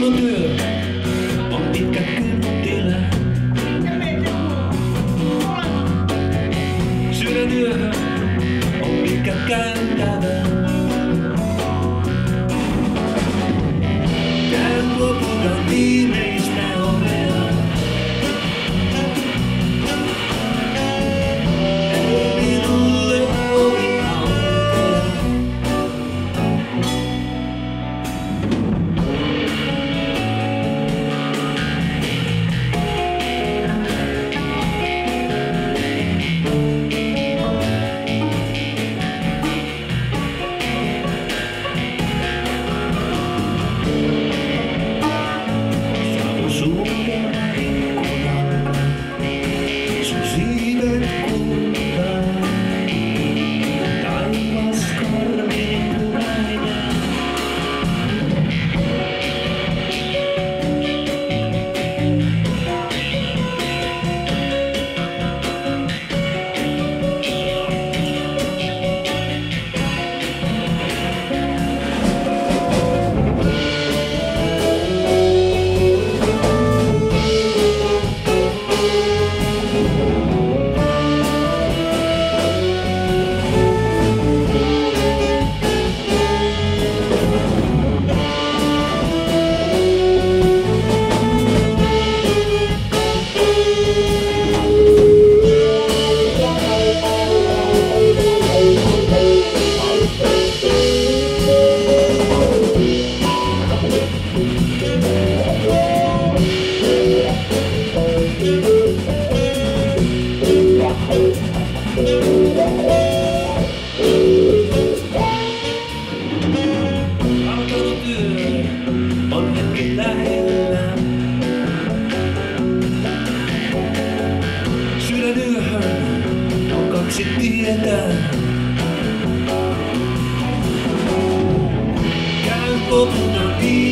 の手 tietä. Käyn koputan viimeistä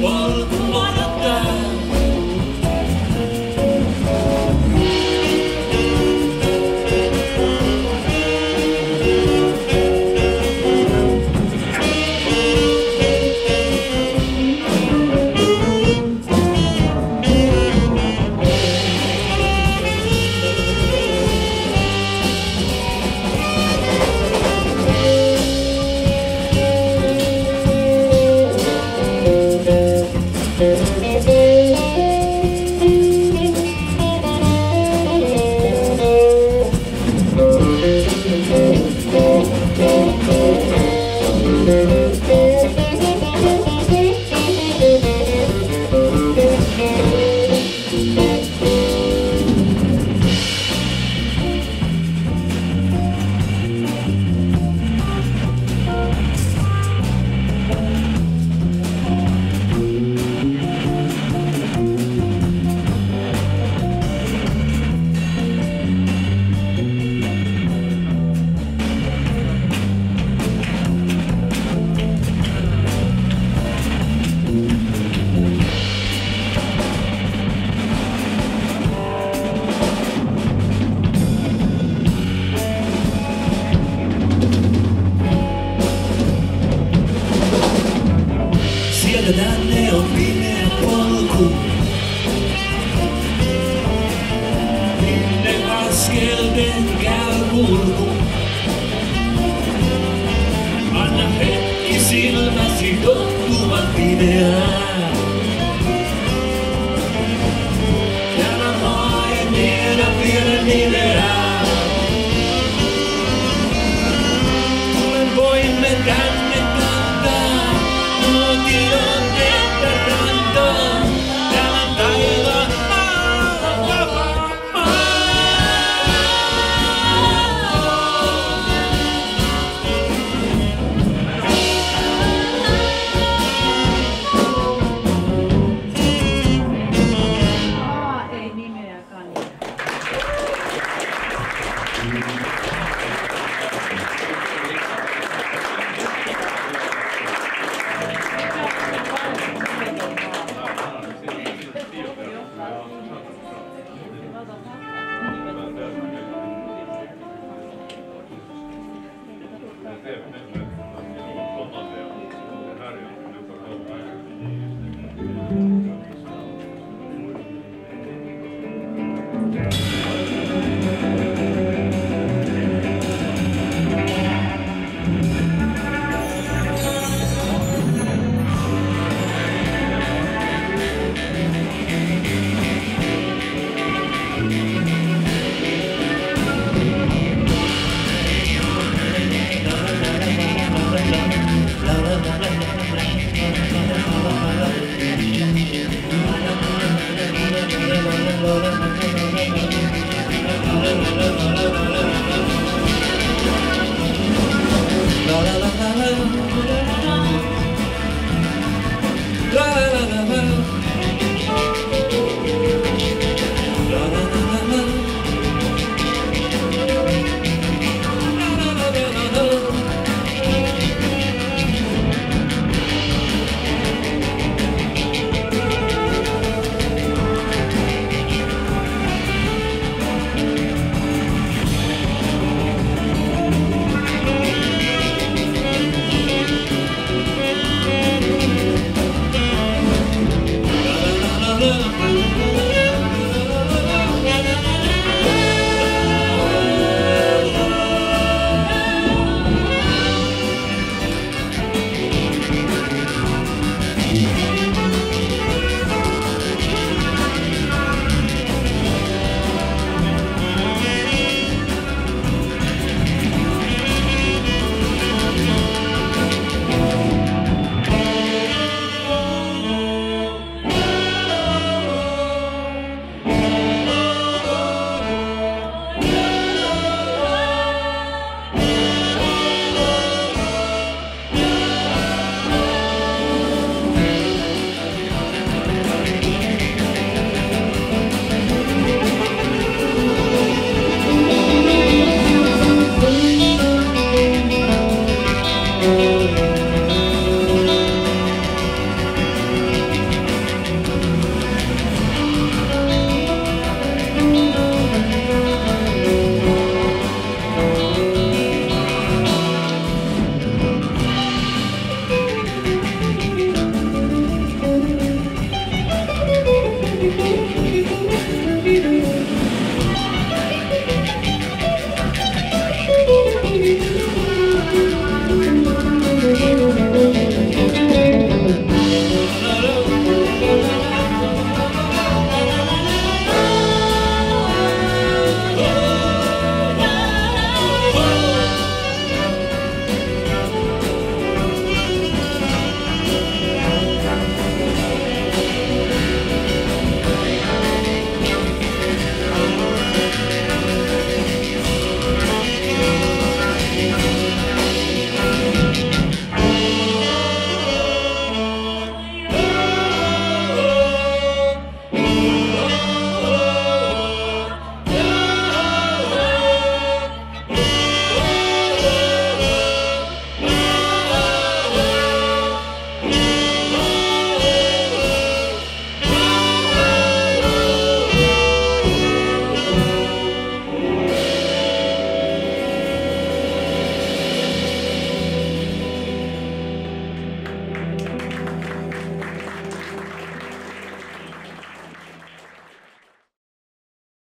Wall the.